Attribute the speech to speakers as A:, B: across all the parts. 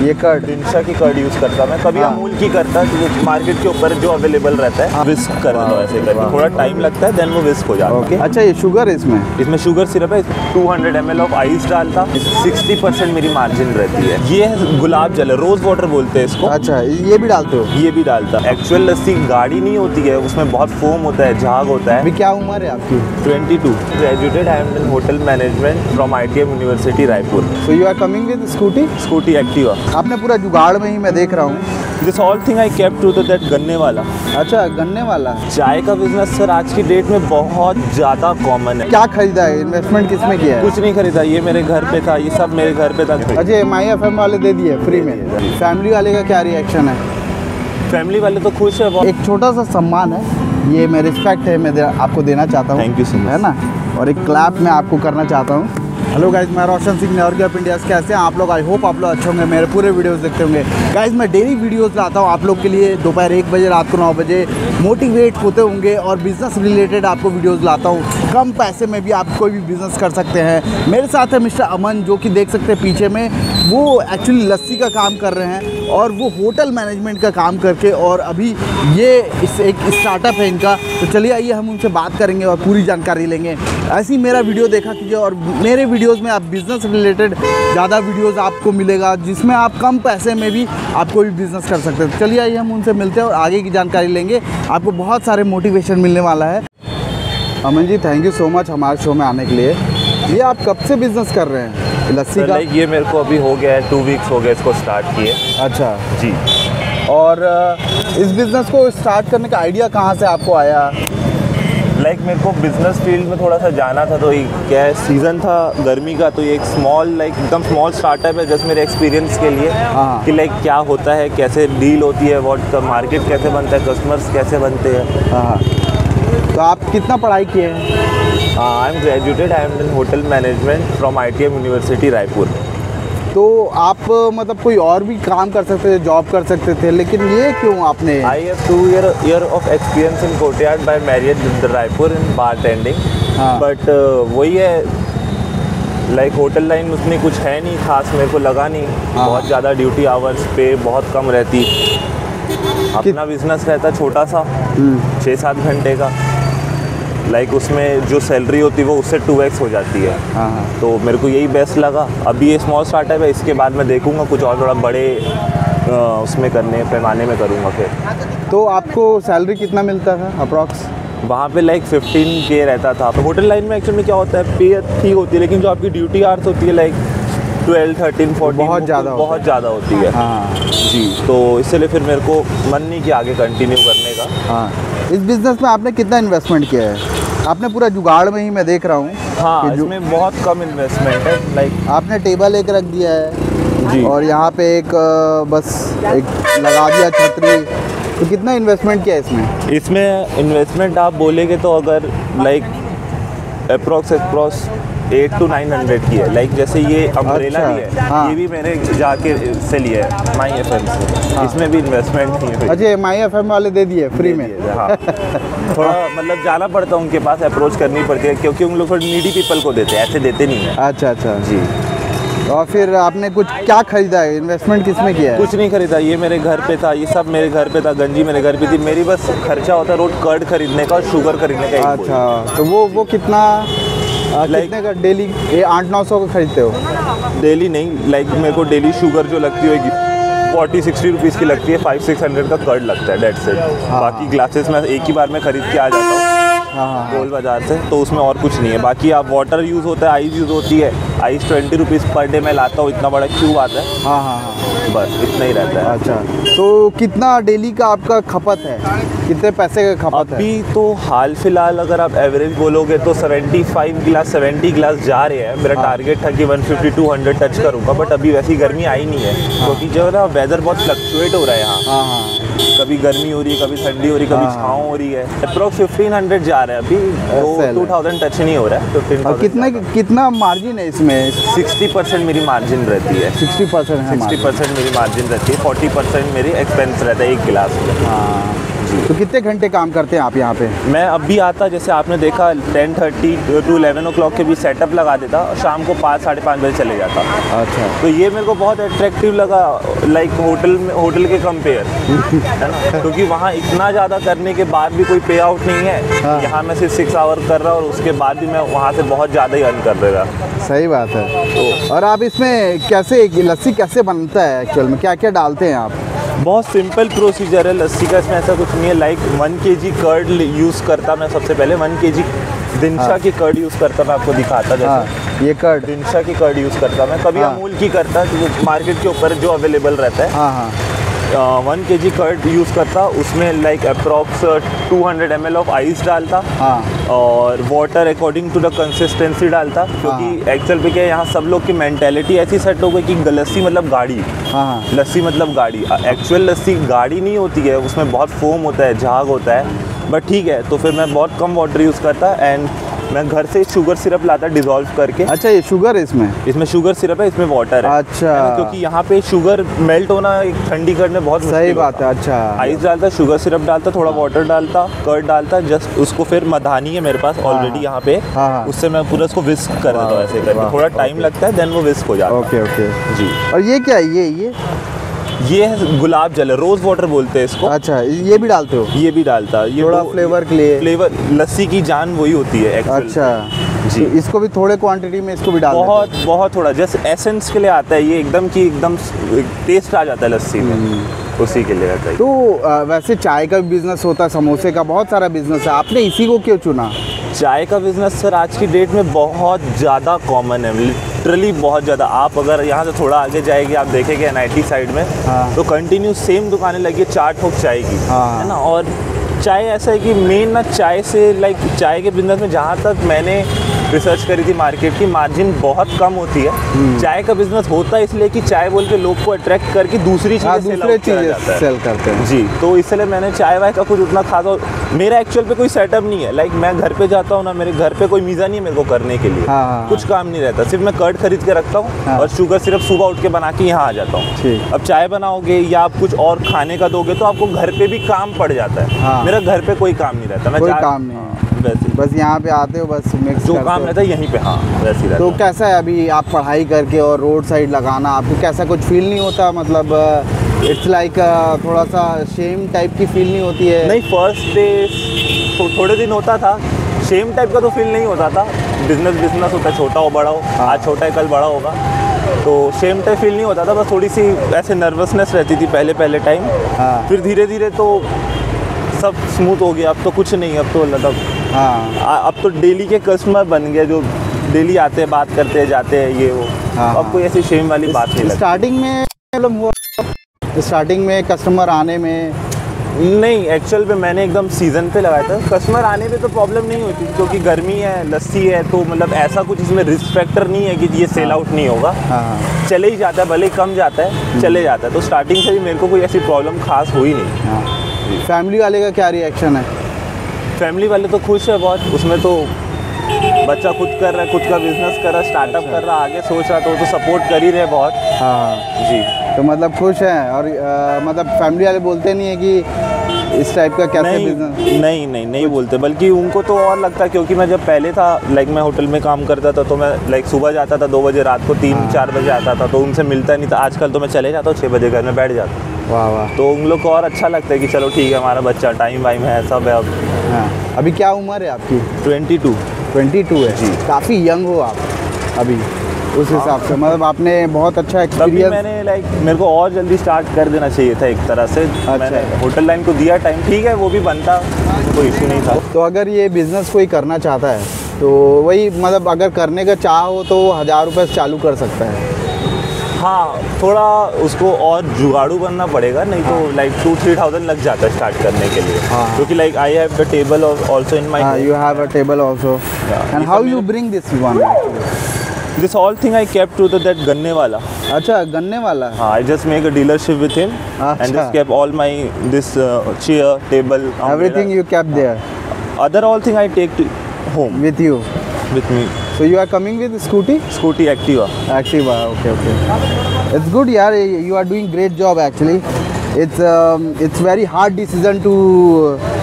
A: ये कर्ड
B: दिनशा की curd use करता मैं। कभी
A: हाँ।
B: अमूल की करता तो मार्केट के ऊपर जो अवेलेबल रहता है विस्क कर हूँ ऐसे करके। थोड़ा टाइम लगता है देन वो विस्क हो जाता है।
A: ओके अच्छा ये शुगर है इसमें?
B: इसमें शुगर सिरप है 200 ml ऑफ़ आइस डालता 60 परसेंट मेरी मार्जिन रहती है। ये है गुलाब जल रोज वाटर बोलते हैं इसको।
A: अच्छा ये भी डालते हो?
B: ये भी डालता। एक्चुअल लस्सी गाढ़ी नहीं होती है उसमें बहुत फोम होता है झाग होता है।
A: क्या उम्र है आपकी?
B: 22 graduated I am in hotel management from ITM university Raipur
A: so you are coming with scooty
B: scooty Activa
A: आपने पूरा जुगाड़ में ही मैं देख रहा हूँ।
B: This all thing I kept to that गन्ने वाला
A: अच्छा गन्ने वाला
B: चाय का बिज़नेस सर आज की डेट में बहुत ज़्यादा कॉमन है।
A: क्या खरीदा है? इन्वेस्टमेंट किसमें किया है?
B: कुछ नहीं खरीदा ये मेरे घर पे था ये सब मेरे घर पे था।
A: अच्छा एम आई एफ़ एम वाले दे दिए फ्री में। फैमिली वाले का क्या रिएक्शन है?
B: फैमिली वाले तो खुश है
A: एक छोटा सा सम्मान है। ये मैं रिस्पेक्ट है मैं दे, आपको देना चाहता हूँ
B: थैंक यू so much.
A: है ना? और एक क्लैप मैं आपको करना चाहता हूँ। हेलो गाइज़ मैं Roshan Singh never of India कैसे हैं आप लोग? आई होप आप लोग अच्छे होंगे, मेरे पूरे वीडियोस देखते होंगे। गाइज़ मैं डेली वीडियोस लाता हूँ आप लोग के लिए। दोपहर एक बजे, रात को नौ बजे। मोटिवेट होते होंगे और बिज़नेस रिलेटेड आपको वीडियोस लाता हूँ। कम पैसे में भी आप कोई भी बिज़नेस कर सकते हैं। मेरे साथ है मिस्टर अमन, जो कि देख सकते हैं पीछे में। वो एक्चुअली लस्सी का काम कर रहे हैं और वो होटल मैनेजमेंट का काम करके और अभी ये इस एक स्टार्टअप है इनका। तो चलिए आइए, हम उनसे बात करेंगे और पूरी जानकारी लेंगे। ऐसे मेरा वीडियो देखा कीजिए और मेरे वीडियोस में आप बिज़नेस रिलेटेड ज़्यादा वीडियोस आपको मिलेगा, जिसमें आप कम पैसे में भी आप कोई बिज़नेस कर सकते हैं। चलिए आइए, हम उनसे मिलते हैं और आगे की जानकारी लेंगे। आपको बहुत सारे मोटिवेशन मिलने वाला है। Aman ji thank you so much हमारे शो में आने के लिए। ये आप कब से बिज़नेस कर रहे हैं? लस्सी का?
B: ये मेरे को अभी हो गया है टू वीक्स हो गया इसको स्टार्ट किए।
A: अच्छा।
B: जी।
A: और इस बिज़नेस को स्टार्ट करने का आइडिया कहाँ से आपको आया?
B: लाइक like, मेरे को बिज़नेस फ़ील्ड में थोड़ा सा जाना था तो ये क्या है सीज़न था गर्मी का तो ये एक स्मॉल लाइक एकदम स्मॉल स्टार्टअप है जस्ट मेरे एक्सपीरियंस के लिए
A: हाँ।
B: कि लाइक क्या होता है कैसे डील होती है व्हाट मार्केट कैसे बनता है कस्टमर्स कैसे बनते हैं।
A: हाँ। तो आप कितना पढ़ाई किए हैं?
B: I am graduated I am in hotel management from I university Raipur
A: तो आप मतलब कोई और भी काम कर सकते थे जॉब कर सकते थे लेकिन ये क्यों आपने
B: I have two year year of experience in Courtyard by Marriott in Raipur in bartending.
A: हाँ।
B: But uh, वही है लाइक होटल लाइन उसमें कुछ है नहीं खास मेरे को लगा नहीं
A: हाँ।
B: बहुत ज़्यादा ड्यूटी आवर्स पे बहुत कम रहती अपना बिज़नेस रहता छोटा सा
A: हम्म,
B: छः सात घंटे का लाइक उसमें जो सैलरी होती है वो उससे टू एक्स हो जाती है।
A: हाँ हाँ।
B: तो मेरे को यही बेस्ट लगा। अभी ये स्मॉल स्टार्टअप है इसके बाद मैं देखूँगा कुछ और थोड़ा बड़े उसमें करने पैमाने में करूँगा फिर।
A: तो आपको सैलरी कितना मिलता था अप्रॉक्स
B: वहाँ पे लाइक 15 के रहता था। तो होटल लाइन में एक्चुअली में क्या होता है पे ठीक होती है लेकिन जो आपकी ड्यूटी आर्स होती है लाइक 12 13 14
A: बहुत ज़्यादा
B: बहुत ज़्यादा होती है।
A: हाँ।
B: जी। तो इसलिए फिर मेरे को मन नहीं किया आगे कंटिन्यू करने का।
A: हाँ। इस बिज़नेस में आपने कितना इन्वेस्टमेंट किया है? आपने पूरा जुगाड़ में ही मैं देख रहा हूँ
B: हाँ इसमें बहुत कम इन्वेस्टमेंट है लाइक
A: आपने टेबल एक रख दिया है
B: जी।
A: और यहाँ पे एक बस एक लगा दिया छतरी। तो कितना इन्वेस्टमेंट किया है इसमें?
B: इसमें इन्वेस्टमेंट आप बोलेंगे तो अगर like approx approx eight to nine hundred की है। लाइक जैसे ये अम्ब्रेला
A: अच्छा,
B: भी है
A: हाँ।
B: ये भी मैंने जाके से लिया है माई एफ़ एम से। इसमें भी इन्वेस्टमेंट नहीं है
A: अच्छा एम आई एफ़ एम वाले दे दिए फ्री में।
B: हाँ। थोड़ा मतलब जाना पड़ता है उनके पास अप्रोच करनी पड़ती है क्योंकि उन लोग थोड़ी नीडी पीपल को देते हैं ऐसे देते नहीं है।
A: अच्छा अच्छा
B: जी।
A: और फिर आपने कुछ क्या खरीदा है? इन्वेस्टमेंट किसमें किया है?
B: कुछ नहीं खरीदा ये मेरे घर पे था ये सब मेरे घर पे था गंजी मेरे घर पे थी। मेरी बस खर्चा होता है रोज कर्ड खरीदने का और शुगर खरीदने का
A: अच्छा तो वो वो कितना कितने का डेली ये आठ नौ सौ का खरीदते हो?
B: डेली नहीं लाइक मेरे को डेली शुगर जो लगती होगी फोर्टी सिक्सटी रुपीज़ की लगती है फाइव सिक्स हंड्रेड का कर्ड लगता है डेट से
A: हाँ।
B: बाकी ग्लासेस में एक ही बार में खरीद के आ जाता हूँ
A: हाँ हाँ हाँ।
B: गोल बाज़ार से तो उसमें और कुछ नहीं है। बाकी आप वाटर यूज़ होता है आइस यूज़ होती है ice twenty rupees per day मैं लाता हूँ इतना बड़ा क्यूब आता है?
A: हाँ हाँ हाँ।
B: बस इतना ही रहता है।
A: अच्छा तो कितना डेली का आपका खपत है? कितने पैसे का खपत अभी है?
B: अभी तो हाल फ़िलहाल अगर आप एवरेज बोलोगे तो 75 गिलास 70 गिलास जा रहे हैं। मेरा
A: हाँ।
B: टारगेट था कि 150 200 टच करूँगा बट अभी वैसी गर्मी आई नहीं है। क्योंकि जो है ना वेदर बहुत फ्लक्चुएट हो रहा है यहाँ।
A: हाँ हाँ।
B: कभी गर्मी हो रही है कभी ठंडी हो रही है कभी
A: हाँ।
B: छाँव हो रही है। अप्रोक्स 1500 जा रहा है अभी। तो
A: है।
B: 2000 टच नहीं हो रहा है
A: और
B: 15000
A: कितने कितना मार्जिन है इसमें?
B: सिक्सटी परसेंट मेरी मार्जिन रहती है।
A: सिक्सटी परसेंट
B: सिक्सटी परसेंट मेरी मार्जिन रहती है फोर्टी परसेंट मेरी एक्सपेंस रहता है एक गिलास में।
A: हाँ। तो कितने घंटे काम करते हैं आप यहाँ पे?
B: मैं अब भी आता जैसे आपने देखा ten thirty to eleven o'clock के बीच सेटअप लगा देता और शाम को पाँच साढ़े पाँच बजे चले जाता।
A: अच्छा।
B: तो ये मेरे को बहुत अट्रैक्टिव लगा लाइक होटल में होटल के कंपेयर है ना? क्योंकि वहाँ इतना ज़्यादा करने के बाद भी कोई पे आउट नहीं है।
A: हाँ।
B: यहाँ मैं सिर्फ़ सिक्स आवर कर रहा और उसके बाद भी मैं वहाँ से बहुत ज़्यादा ही अर्न कर रहा।
A: सही बात है।
B: तो
A: और आप इसमें कैसे लस्सी कैसे बनता है एक्चुअल में? क्या क्या डालते हैं आप?
B: बहुत सिंपल प्रोसीजर है लस्सी का इसमें ऐसा कुछ नहीं है। लाइक वन के जी कर्ड यूज़ करता मैं सबसे पहले। वन के जी दिनशा
A: हाँ।
B: की कर्ड यूज़ करता मैं आपको दिखाता जैसे।
A: हाँ ये कर्ड
B: दिनशा की कर्ड यूज़ करता मैं। कभी
A: हाँ।
B: अमूल की करता जो मार्केट के ऊपर जो अवेलेबल रहता है।
A: हाँ हाँ।
B: वन के जी कर्ड यूज़ करता उसमें like approx two hundred M L of ice डालता।
A: हाँ।
B: और water according to the consistency डालता
A: हाँ।
B: क्योंकि एक्चुअल पे क्या है यहाँ सब लोग की मैंटेलिटी ऐसी सेट हो गई कि लस्सी मतलब गाड़ी।
A: हाँ हाँ।
B: लस्सी मतलब गाड़ी। एक्चुअल लस्सी गाड़ी नहीं होती है उसमें बहुत फोम होता है झाग होता है। बट ठीक है तो फिर मैं बहुत कम वाटर यूज़ करता एंड मैं घर से शुगर सिरप लाता डिज़ोल्व करके।
A: अच्छा ये शुगर है इसमें?
B: इसमें शुगर सिरप है इसमें वाटर है।
A: अच्छा।
B: है? क्योंकि यहाँ पे शुगर मेल्ट होना एक ठंडी में बहुत
A: सही बात है अच्छा।
B: आइस डालता शुगर सिरप डालता थोड़ा वाटर डालता कर्ड डालता जस्ट उसको फिर मधानी है मेरे पास ऑलरेडी यहाँ पे।
A: हाँ, हाँ।
B: उससे मैं पूरा उसको विस्क कर देता हूँ ऐसे करके। थोड़ा टाइम लगता है देन वो विस्क हो जाता है।
A: ओके ओके
B: जी।
A: और ये क्या है ये ये?
B: ये है गुलाब जल रोज वाटर बोलते हैं इसको।
A: अच्छा ये भी डालते हो?
B: ये भी डालता है ये
A: थोड़ा फ्लेवर के लिए।
B: फ्लेवर लस्सी की जान वही होती है
A: अच्छा
B: जी।
A: तो इसको भी थोड़े क्वांटिटी में इसको भी डाल हो?
B: बहुत बहुत थोड़ा जैसे एसेंस के लिए आता है ये एकदम की एकदम टेस्ट आ जाता है लस्सी में। उसी के लिए रहता है
A: तो वैसे चाय का भी बिज़नेस होता है समोसे का बहुत सारा बिज़नेस है आपने इसी को क्यों चुना?
B: चाय का बिज़नेस सर आज की डेट में बहुत ज़्यादा कॉमन है लिटरली बहुत ज़्यादा आप अगर यहाँ से थोड़ा आगे जाएगी आप देखेंगे एनआईटी साइड में
A: हाँ।
B: तो कंटिन्यू सेम दुकानें लगी है चार ठोक चाय की
A: हाँ।
B: है ना और चाय ऐसा है कि मेन ना चाय से लाइक चाय के बिज़नेस में जहाँ तक मैंने रिसर्च करी थी मार्केट की मार्जिन बहुत कम होती
A: हम्म।
B: है चाय का बिज़नेस होता है इसलिए कि चाय बोल के लोग को अट्रैक्ट करके दूसरी
A: हाँ
B: चीज़ें।
A: सेल करते हैं।
B: जी तो इसलिए मैंने चाय वाय का कुछ उतना खास और मेरा एक्चुअल पे कोई सेटअप नहीं है। लाइक मैं घर पे जाता हूँ ना मेरे घर पे कोई मीज़ा नहीं है मेरे को करने के लिए।
A: हाँ, हाँ,
B: कुछ काम नहीं रहता सिर्फ़ मैं कर्ड खरीद के रखता हूँ। और शुगर सिर्फ़ सुबह उठ के बना के यहाँ आ जाता हूँ। अब चाय बनाओगे या आप कुछ और खाने का दोगे तो आपको घर पे भी काम पड़ जाता है। मेरा घर पे कोई काम नहीं रहता मैं
A: काम नहीं
B: वैसे।
A: बस यहाँ पे आते हो बस मिक्स
B: जो काम रहता है यहीं पे हाँ वैसे रहता
A: तो। कैसा है अभी आप पढ़ाई करके और रोड साइड लगाना आपको कैसा कुछ फील नहीं होता? मतलब इट्स लाइक थोड़ा सा शेम टाइप की फील नहीं होती है?
B: नहीं फ़र्स्ट डे तो थोड़े दिन होता था सेम टाइप का तो फील नहीं होता था। बिज़नेस बिज़नेस होता है छोटा हो बड़ा हो।
A: हाँ।
B: आज छोटा है कल बड़ा होगा। तो सेम टाइप फील नहीं होता था बस थोड़ी सी ऐसे नर्वसनेस रहती थी पहले पहले टाइम
A: हाँ।
B: फिर धीरे धीरे तो सब स्मूथ हो गया अब तो कुछ नहीं अब तो मतलब
A: हाँ।
B: आ- अब तो डेली के कस्टमर बन गए जो डेली आते हैं बात करते हैं जाते हैं ये वो।
A: हाँ,
B: अब
A: हाँ।
B: कोई ऐसी शेम वाली बात नहीं
A: स्टार्टिंग में मतलब हुआ? स्टार्टिंग में कस्टमर आने में?
B: नहीं एक्चुअल पे मैंने एकदम सीज़न पे लगाया था। कस्टमर आने पे तो प्रॉब्लम नहीं होती क्योंकि गर्मी है लस्सी है तो मतलब ऐसा कुछ इसमें रिस्क फैक्टर नहीं है कि ये सेल आउट नहीं होगा।
A: हाँ हाँ।
B: चले ही जाता है भले ही कम जाता है चले जाता है। तो स्टार्टिंग से भी मेरे को कोई ऐसी प्रॉब्लम खास हुई नहीं।
A: हाँ। फैमिली वाले का क्या रिएक्शन है?
B: फैमिली वाले तो खुश है बहुत। उसमें तो बच्चा खुद कर रहा है खुद का बिज़नेस कर रहा है स्टार्टअप कर रहा है आगे सोच रहा तो वो तो सपोर्ट कर ही रहे बहुत।
A: हाँ। हाँ
B: जी।
A: तो मतलब खुश हैं और आ, मतलब फैमिली वाले बोलते नहीं है कि इस टाइप का कैसे
B: नहीं
A: बिज़नेस
B: नहीं नहीं नहीं बोलते। बल्कि उनको तो और लगता है क्योंकि मैं जब पहले था लाइक मैं होटल में काम करता था तो मैं लाइक सुबह जाता था दो बजे रात को तीन
A: हाँ।
B: चार बजे आता था तो उनसे मिलता नहीं था। आजकल तो मैं चले जाता हूँ छः बजे घर में बैठ जाता हूँ।
A: वाह वाह।
B: तो उन लोग को और अच्छा लगता है कि चलो ठीक है हमारा बच्चा टाइम वाइम है सब है अब।
A: हाँ। अभी क्या उम्र है आपकी?
B: Twenty to.
A: ट्वेंटी टू है।
B: जी।
A: काफ़ी यंग हो आप अभी। उस हिसाब से। मतलब आपने बहुत अच्छा एक्सपीरियंस
B: मैंने लाइक मेरे को और जल्दी स्टार्ट कर देना चाहिए था एक तरह से। अच्छा। मैंने होटल लाइन को दिया टाइम ठीक है वो भी बनता कोई इशू नहीं था।
A: तो अगर ये बिज़नेस कोई करना चाहता है तो वही मतलब अगर करने का चाह हो तो वो हज़ार रुपये से चालू कर सकता है।
B: हाँ थोड़ा उसको और जुगाड़ू बनना पड़ेगा नहीं तो लाइक टू थ्री थाउज़ेंड लग जाता है स्टार्ट करने के लिए।
A: हाँ।
B: क्योंकि like I have the table also in
A: हाँ
B: my
A: you have a table also and how you bring this one
B: this all thing I keep to that गन्ने वाला
A: अच्छा गन्ने वाला है
B: I just make a dealership with him and. Just keep all my this chair table
A: everything you keep there
B: other all thing I take to home
A: with you
B: with me
A: so you are coming with scooty
B: scooty Activa
A: Activa, okay, okay. It's good, यार. You are doing great job actually. it's um, it's very hard decision to uh,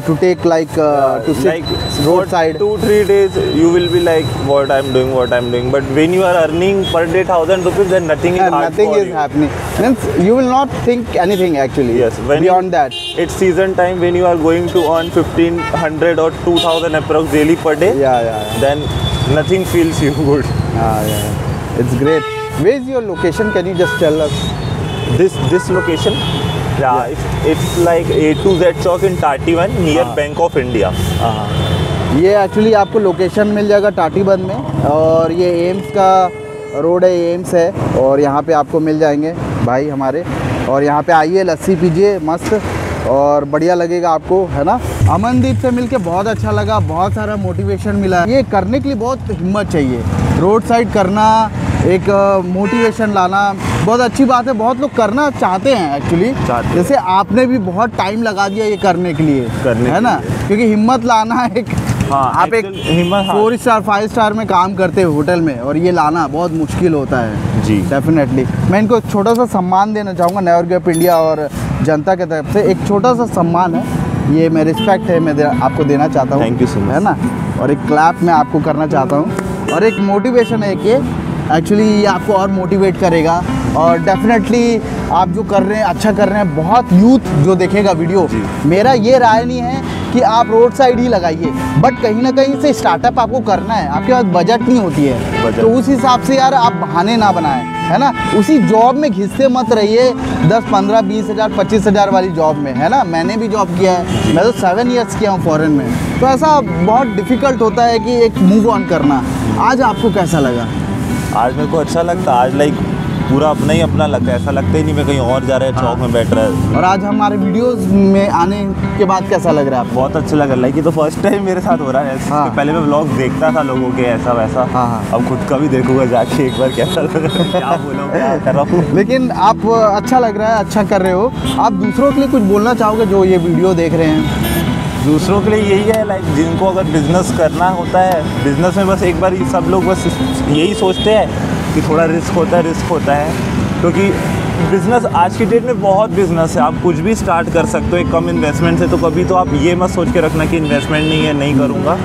A: to take like uh, to sit
B: like
A: roadside.
B: two three days you will be like what i'm doing what i'm doing but when you are earning per day thousand rupees then nothing is
A: nothing is
B: you.
A: happening. Means you will not think anything actually.
B: Yes, when
A: beyond
B: you,
A: that.
B: It's season time when you are going to earn 1500 or 2000 approx daily per day.
A: Yeah, yeah, yeah.
B: Then nothing feels you good.
A: Ah, yeah. It's great. Where is your location? Can you just tell us?
B: This this location, yeah, It's, it's like A to Z Chowk in Tatiwan near
A: हाँ.
B: Bank of India.
A: ये actually आपको location मिल जाएगा टाटीबंद में और ये AIIMS का road है एम्स है और यहाँ पे आपको मिल जाएँगे भाई हमारे और यहाँ पे आइए लस्सी पीजिए मस्त और बढ़िया लगेगा आपको है ना? अमनदीप से मिलके बहुत अच्छा लगा बहुत सारा मोटिवेशन मिला। ये करने के लिए बहुत हिम्मत चाहिए। रोड साइड करना एक मोटिवेशन लाना बहुत अच्छी बात है। बहुत लोग करना चाहते हैं एक्चुअली। जैसे आपने भी बहुत टाइम लगा दिया ये करने के लिए
B: करने
A: है ना? क्योंकि हिम्मत लाना एक
B: हाँ,
A: आप एक
B: हिम्मत।
A: फोर स्टार फाइव स्टार में काम करते हो होटल में और ये लाना बहुत मुश्किल होता है।
B: जी।
A: डेफिनेटली मैं इनको एक छोटा सा सम्मान देना चाहूँगा नेवर अप इंडिया और जनता के तरफ़ से। एक छोटा सा सम्मान है। ये मैं रिस्पेक्ट है मैं दे, आपको देना चाहता हूँ
B: Thank you so much.
A: है ना? और एक क्लैप मैं आपको करना चाहता हूँ। और एक मोटिवेशन है कि एक्चुअली ये आपको और मोटिवेट करेगा। और डेफिनेटली आप जो कर रहे हैं अच्छा कर रहे हैं बहुत यूथ जो देखेगा वीडियो मेरा ये राय नहीं है कि आप रोड साइड ही लगाइए। बट कहीं ना कहीं से स्टार्टअप आपको करना है। आपके पास बजट नहीं होती है। तो उस हिसाब से यार आप बहाने ना बनाएँ है ना? उसी जॉब में घिसते मत रहिए दस पंद्रह बीस हज़ार पच्चीस हज़ार वाली जॉब में है ना? मैंने भी जॉब किया है। मैं तो सेवन ईयर्स किया हूँ फॉरेन में। तो ऐसा बहुत डिफ़िकल्ट होता है कि एक मूव ऑन करना। आज आपको कैसा लगा?
B: आज मेरे को अच्छा लगता है आज लाइक पूरा अपना ही अपना लगता है ऐसा लगता ही नहीं मैं कहीं और जा रहा है चौक में बैठ रहा है।
A: और आज हमारे वीडियोस में आने के बाद कैसा लग रहा है
B: बहुत अच्छा लग रहा है ये तो फ़र्स्ट टाइम मेरे साथ हो रहा है
A: हाँ।
B: पहले मैं व्लॉग देखता था लोगों के ऐसा वैसा।
A: हाँ, हाँ।
B: अब खुद का भी देखूँगा जाके एक बार कैसा लग रहा है क्या बोलूँ क्या कर रहा हूँ।
A: लेकिन आप अच्छा लग रहा है अच्छा कर रहे हो। आप दूसरों के लिए कुछ बोलना चाहोगे जो ये वीडियो देख रहे हैं?
B: दूसरों के लिए यही है लाइक जिनको अगर बिज़नेस करना होता है बिज़नेस में बस एक बार सब लोग बस यही सोचते हैं कि थोड़ा रिस्क होता है रिस्क होता है। क्योंकि बिज़नेस आज की डेट में बहुत बिज़नेस है, आप कुछ भी स्टार्ट कर सकते हो, एक कम इन्वेस्टमेंट से तो कभी तो आप ये मत सोच के रखना कि इन्वेस्टमेंट नहीं है, नहीं करूँगा।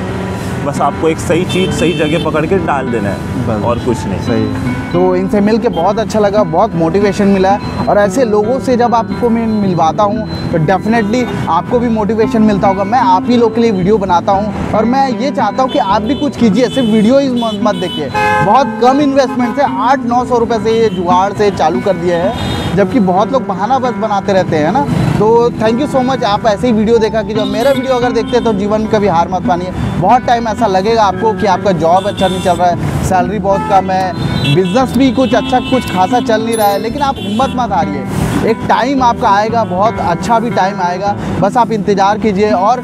B: बस आपको एक सही चीज़ सही जगह पकड़ के डाल देना है और कुछ नहीं।
A: सही। तो इनसे मिल के बहुत अच्छा लगा बहुत मोटिवेशन मिला है। और ऐसे लोगों से जब आपको मैं मिलवाता हूँ तो डेफिनेटली आपको भी मोटिवेशन मिलता होगा। मैं आप ही लोग के लिए वीडियो बनाता हूँ। और मैं ये चाहता हूँ कि आप भी कुछ कीजिए सिर्फ़ वीडियो ही मत मत देखिए। बहुत कम इन्वेस्टमेंट से आठ नौ सौ रुपये से ये जुगाड़ से चालू कर दिया है। जबकि बहुत लोग बहाना बस बनाते रहते हैं ना? तो थैंक यू सो मच आप ऐसे ही वीडियो देखा कि जब मेरा वीडियो अगर देखते हैं तो जीवन में कभी हार मत मानिए। बहुत टाइम ऐसा लगेगा आपको कि आपका जॉब अच्छा नहीं चल रहा है सैलरी बहुत कम है बिज़नेस भी कुछ अच्छा कुछ खासा चल नहीं रहा है, लेकिन आप हिम्मत मत हारिए। एक टाइम आपका आएगा, बहुत अच्छा भी टाइम आएगा। बस आप इंतज़ार कीजिए और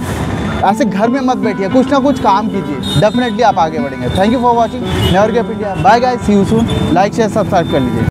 A: ऐसे घर में मत बैठिए, कुछ ना कुछ काम कीजिए। डेफिनेटली आप आगे बढ़ेंगे। Thank you for watching never get India bye guys see you soon like share subscribe कर लीजिए।